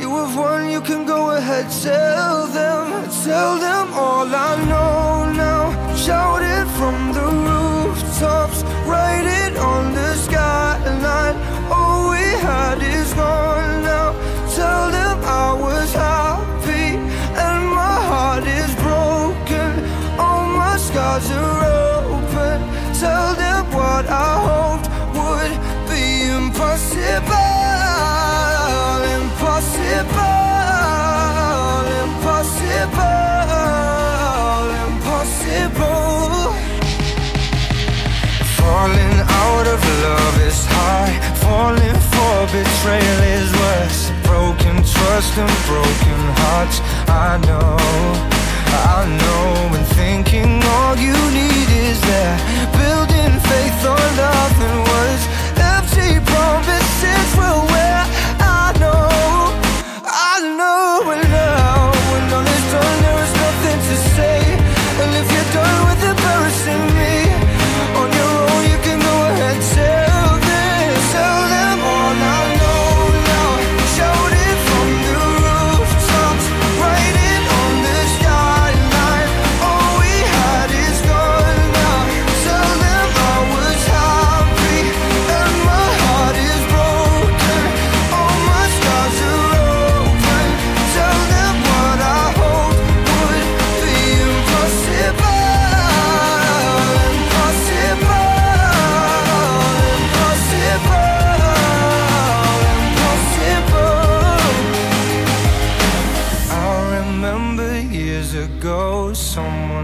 You have won, you can go ahead, tell them, tell them all I know Impossible, impossible, impossible. Falling out of love is high, falling for betrayal is worse. Broken trust and broken hearts. I know, I know, and thinking all you